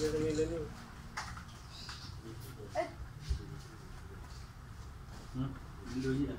Eh. Hmm. Dulu je.